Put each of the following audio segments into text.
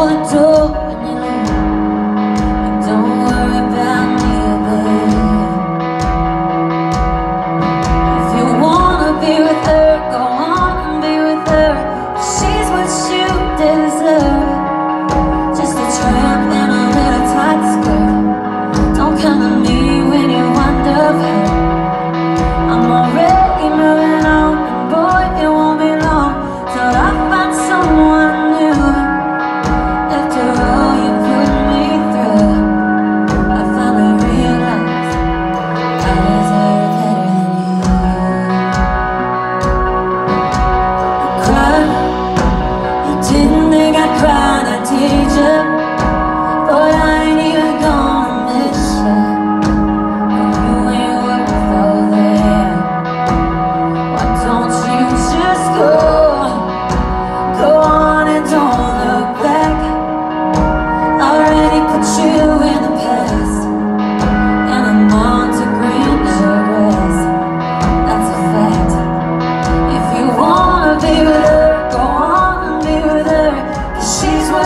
all the door.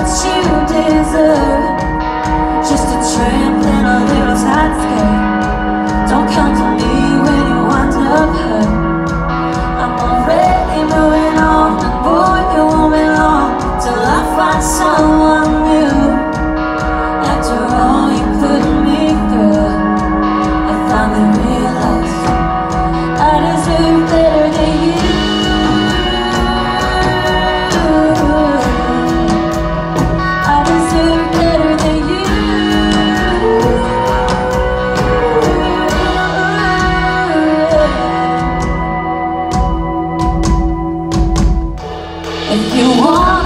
what you deserve. Just a tramp in a little tight skirt you want.